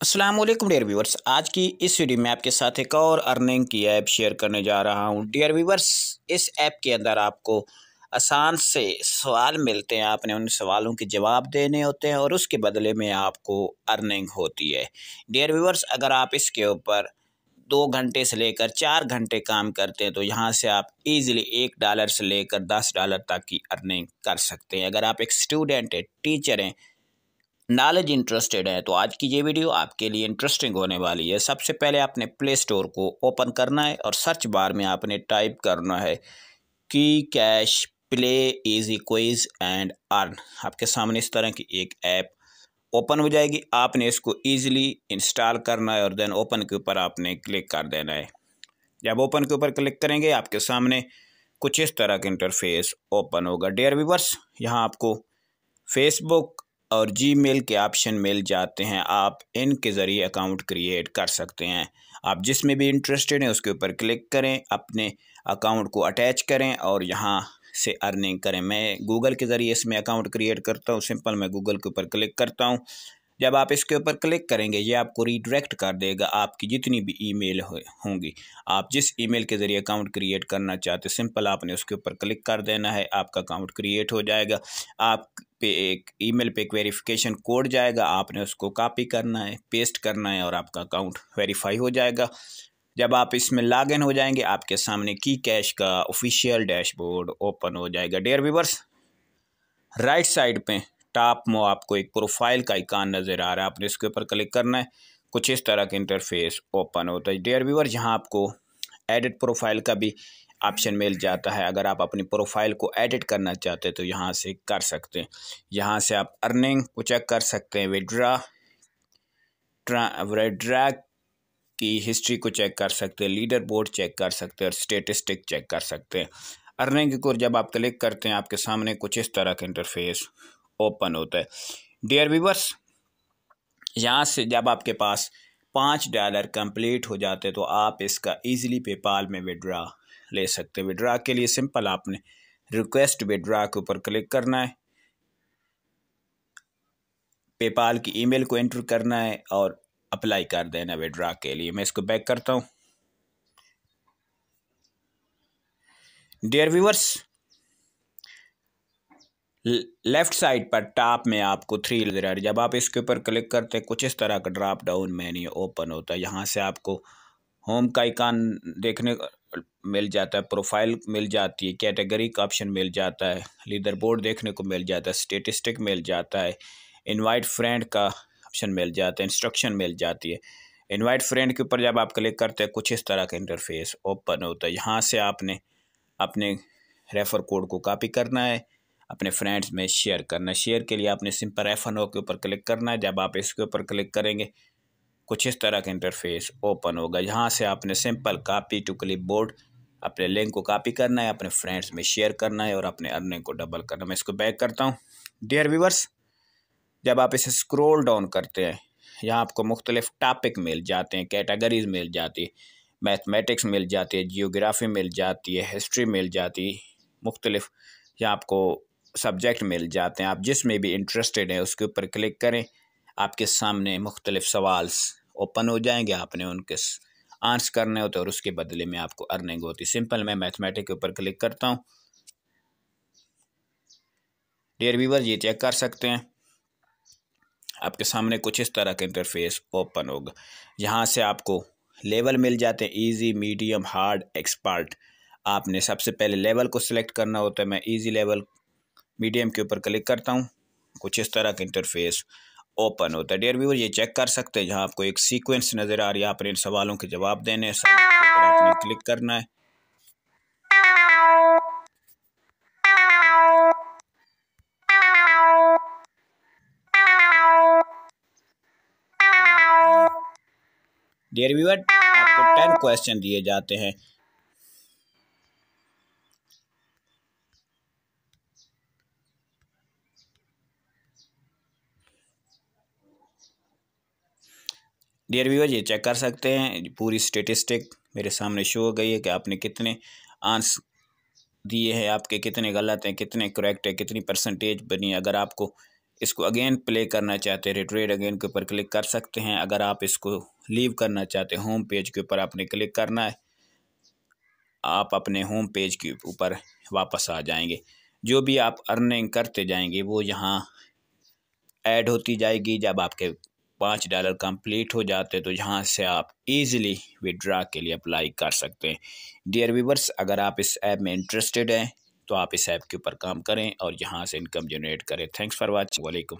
Aslam dear viewers आज की इस वीडियो में आपके साथ एक और अर्निंग की ऐप शेयर करने जा रहा हूँ। डियर व्यूवर्स इस ऐप के अंदर आपको आसान से सवाल मिलते हैं। आपने उन सवालों के जवाब देने होते हैं और उसके बदले में आपको अर्निंग होती है। डियर व्यूवर्स अगर आप इसके ऊपर दो घंटे से लेकर चार घंटे काम करते हैं तो यहाँ से आप इजीली एक डॉलर से लेकर दस डॉलर तक की अर्निंग कर सकते हैं। अगर आप एक स्टूडेंट हैं टीचर हैं नॉलेज इंटरेस्टेड है तो आज की ये वीडियो आपके लिए इंटरेस्टिंग होने वाली है। सबसे पहले आपने प्ले स्टोर को ओपन करना है और सर्च बार में आपने टाइप करना है की cash play easy quiz and earn आपके सामने इस तरह की एक ऐप ओपन हो जाएगी। आपने इसको ईजिली इंस्टॉल करना है और देन ओपन के ऊपर आपने क्लिक कर देना है। जब ओपन के ऊपर क्लिक करेंगे, आपके सामने कुछ इस तरह का इंटरफेस ओपन होगा। डेयर व्यूवर्स यहाँ आपको फेसबुक और जीमेल के ऑप्शन मिल जाते हैं। आप इनके ज़रिए अकाउंट क्रिएट कर सकते हैं। आप जिसमें भी इंटरेस्टेड हैं, उसके ऊपर क्लिक करें, अपने अकाउंट को अटैच करें और यहाँ से अर्निंग करें। मैं गूगल के ज़रिए इसमें अकाउंट क्रिएट करता हूँ। सिंपल मैं गूगल के ऊपर क्लिक करता हूँ। जब आप इसके ऊपर क्लिक करेंगे, ये आपको रीडायरेक्ट कर देगा आपकी जितनी भी ईमेल होंगी। आप जिस ईमेल के ज़रिए अकाउंट क्रिएट करना चाहते सिंपल आपने उसके ऊपर क्लिक कर देना है, आपका अकाउंट क्रिएट हो जाएगा। आप पे एक ईमेल पे एक वेरिफिकेशन कोड जाएगा, आपने उसको कॉपी करना है, पेस्ट करना है और आपका अकाउंट वेरीफाई हो जाएगा। जब आप इसमें लॉग इन हो जाएँगे, आपके सामने की कैश का ऑफिशियल डैशबोर्ड ओपन हो जाएगा। डेयर व्यूवर्स राइट साइड पे टॉप में आपको एक प्रोफ़ाइल का आइकान नज़र आ रहा है, आपने इसके ऊपर क्लिक करना है, कुछ इस तरह का इंटरफेस ओपन होता है। डेयर व्यूवर जहाँ आपको एडिट प्रोफ़ाइल का भी ऑप्शन मिल जाता है। अगर आप अपनी प्रोफ़ाइल को एडिट करना चाहते हैं तो यहाँ से कर सकते हैं। यहाँ से आप अर्निंग को चेक कर सकते हैं। विड्रा विड्रा की हिस्ट्री को चेक कर सकते हैं। लीडर बोर्ड चेक कर सकते हैं और स्टेटिस्टिक चेक कर सकते हैं। अर्निंग को जब आप क्लिक करते हैं, आपके सामने कुछ इस तरह का इंटरफेस ओपन होता है। डियर व्यूवर्स यहाँ से जब आपके पास पाँच डॉलर कंप्लीट हो जाते तो आप इसका इजीली पेपाल में विड्रा ले सकते हैं। विड्रा के लिए सिंपल आपने रिक्वेस्ट विड्रा के ऊपर क्लिक करना है। पेपाल की ईमेल को एंटर करना है और अप्लाई कर देना विड्रा के लिए। मैं इसको बैक करता हूँ। डियर व्यूवर्स लेफ़्ट साइड पर टॉप में आपको थ्री रही जब आप इसके ऊपर क्लिक करते हैं, कुछ इस तरह का ड्रॉप डाउन मेन्यू ओपन होता है। यहाँ से आपको होम का आइकान देखने मिल जाता है प्रोफ़ाइल मिल जाती है कैटेगरी का ऑप्शन मिल जाता है लीडर बोर्ड देखने को मिल जाता है स्टेटिस्टिक मिल जाता है इनवाइट फ्रेंड का ऑप्शन मिल जाता है इंस्ट्रक्शन मिल जाती है। इनवाइट फ्रेंड के ऊपर जब आप क्लिक करते हैं, कुछ इस तरह का इंटरफेस ओपन होता है। यहाँ से आपने अपने रेफ़र कोड को कॉपी करना है, अपने फ्रेंड्स में शेयर करना है। शेयर के लिए आपने सिंपल रेफर नो के ऊपर क्लिक करना है। जब आप इसके ऊपर क्लिक करेंगे कुछ इस तरह का इंटरफेस ओपन होगा। यहाँ से आपने simple copy to clipboard अपने लिंक को कापी करना है, अपने फ्रेंड्स में शेयर करना है और अपने अर्निंग को डबल करना मैं इसको बैक करता हूँ। डियर व्यूवर्स जब आप इसे स्क्रोल डाउन करते हैं, यहाँ आपको मुख्तलिफ़ टॉपिक मिल जाते हैं कैटेगरीज मिल जाती है मैथमेटिक्स मिल जाती है जियोग्राफी मिल जाती है हिस्ट्री मिल जाती है, मुख्तलिफ़ यहाँ आपको सब्जेक्ट मिल जाते हैं। आप जिसमें भी इंटरेस्टेड हैं, उसके ऊपर क्लिक करें, आपके सामने मुख्तलिफ़ सवाल ओपन हो जाएँगे आपने उनके आंसर करने होते और उसके बदले में आपको अर्निंग होती सिंपल मैं मैथमेटिक के ऊपर क्लिक करता हूँ। डेयर वीवर ये चेक कर सकते हैं। आपके सामने कुछ इस तरह का इंटरफेस ओपन होगा। यहाँ से आपको लेवल मिल जाते हैं। Easy, medium, hard, expert. आपने सबसे पहले लेवल को सिलेक्ट करना होता है। मैं इजी लेवल, मीडियम के ऊपर क्लिक करता हूँ। कुछ इस तरह का इंटरफेस ओपन होता है। डेयर व्यूवर ये चेक कर सकते हैं जहाँ आपको एक सीक्वेंस नज़र आ रही है। आपने इन सवालों के जवाब देने सब आपने क्लिक करना है। डियर व्यूवर आपको टेन क्वेश्चन दिए जाते हैं। डियर व्यूअर ये चेक कर सकते हैं। पूरी स्टेटिस्टिक मेरे सामने शो हो गई है कि आपने कितने आंस दिए हैं, आपके कितने गलत हैं, कितने करेक्ट है, कितनी परसेंटेज बनी है। अगर आपको इसको अगेन प्ले करना चाहते हैं रिट्रेड अगेन के ऊपर क्लिक कर सकते हैं। अगर आप इसको लीव करना चाहते हैं होम पेज के ऊपर आपने क्लिक करना है, आप अपने होम पेज के ऊपर वापस आ जाएँगे। जो भी आप अर्निंग करते जाएँगे, वो यहाँ ऐड होती जाएगी जब आपके पाँच डॉलर कंप्लीट हो जाते हैं तो यहाँ से आप इजीली विड्रा के लिए अप्लाई कर सकते हैं। डियर व्यूवर्स अगर आप इस ऐप में इंटरेस्टेड हैं तो आप इस ऐप के ऊपर काम करें और यहाँ से इनकम जनरेट करें। थैंक्स फॉर वॉचिंग वालेकुम